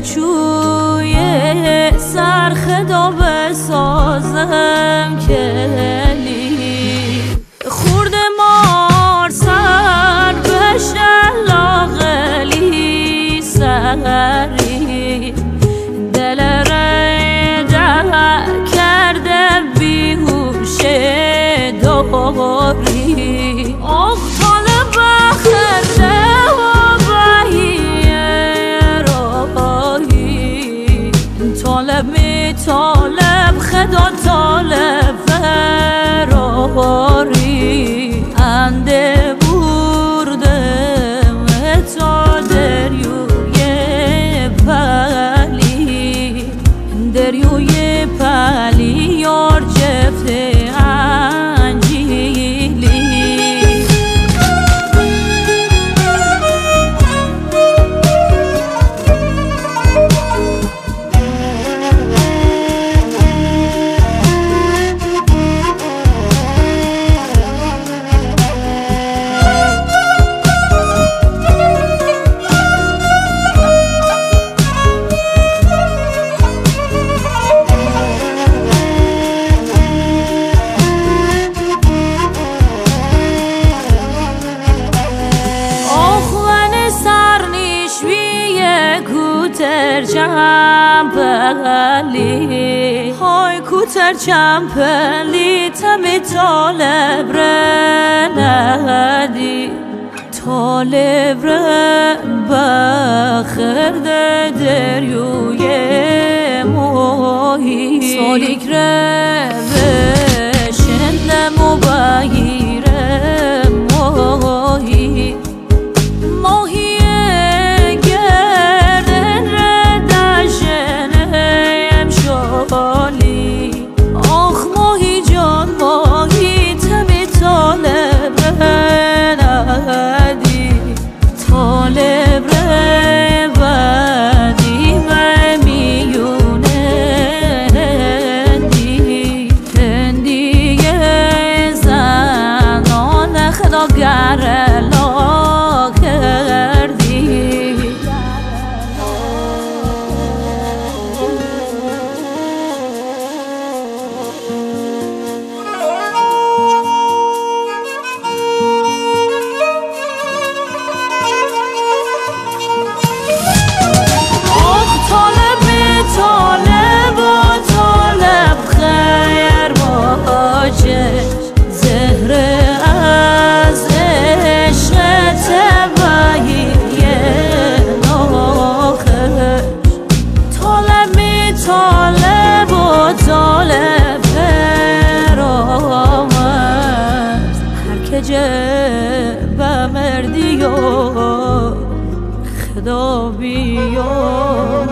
چوی سرخدا بسازم کلی خورد مار سر بشه لاغلی سری. دل رده کرده بیهوشه داری. طالب خدا طالب فراری انده بردم تا دریوی پلی دریوی کوتر چمپلی های کوتر چمپلی تمی طالب ندی. طالب بخرد دریوی ماهی. سالیک روشن طالب و طالب فرامد هر که جبه مردی و خدا بیاد